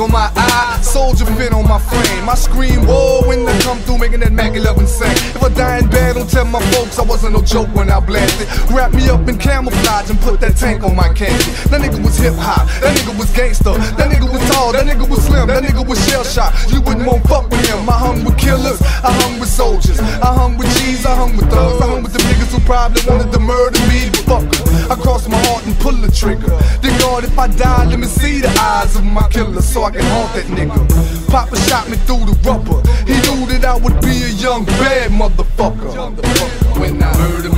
On my eye, soldier fit on my frame. I scream whoa when they come through, making that Mac 11 sing. If I die in bed, tell my folks I wasn't no joke when I blasted. Wrap me up in camouflage and put that tank on my candy. That nigga was hip hop, that nigga was gangster, that nigga was tall, that nigga was slim, that nigga was shell shot. You wouldn't want fuck with him. I hung with killers, I hung with soldiers, I hung with G's, I hung with thugs, I hung with the niggas who probably wanted to murder me. Fuck. I cross my heart and pull the trigger. Then God, if I die, let me see the eyes of my killer so I can haunt that nigga. Papa shot me through the rubber. He knew that I would be a young bad motherfucker. When I murder, murder,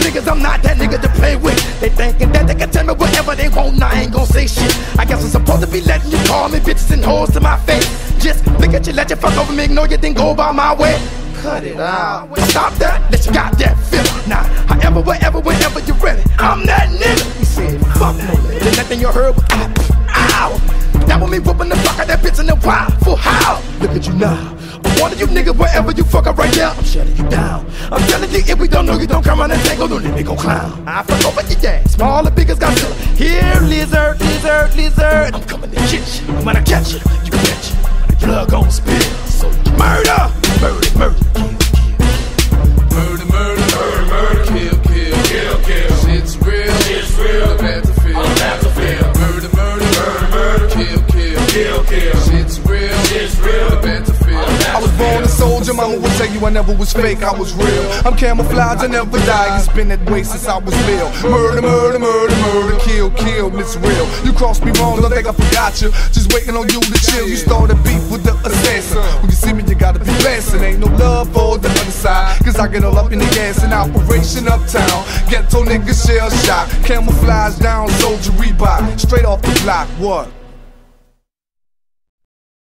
niggas I'm not that nigga to play with. They thinking that they can tell me whatever they want, I ain't gon' say shit. I guess I'm supposed to be letting you call me bitches and hoes to my face. Just look at you, let you fuck over me, ignore you, then go by my way. Cut it out. Stop that, let you got that feeling. Now, however, wherever, whenever you're ready, I'm that nigga. He said, fuck no, then nothing you heard was ow. That was me whooping the fuck out that bitch in the wild for how? Look at you now. Of you niggas, wherever you fuck up right now, I'm shutting you down. I'm telling you, if we don't know you, don't come around and tangle, don't let me go clown. I fuck over your ass, small or big as Godzilla. Here, lizard, lizard, lizard. I'm coming to get you. I'm gonna catch you, you bet you. Blood gon' spill. So murder, murder, murder. Murder, kill, kill, kill, kill. Shit's real, shit's real. The battlefield, the battlefield. Murder, murder, murder, murder, kill, kill, kill, kill. Shit's real, shit's real. Was born mama would tell you I never was fake, I was real. I'm camouflage, I never die. It's been that way since I was little. Murder, murder, murder, murder, kill, kill, it's real. You crossed me wrong, don't think I forgot you. Just waiting on you to chill. You started beef with the assassin. When you see me, you gotta be blasting. Ain't no love for the other side. Cause I get all up in the gas in Operation Uptown. Ghetto nigga shell shot. Camouflage down, soldier Reebok. Straight off the block, what?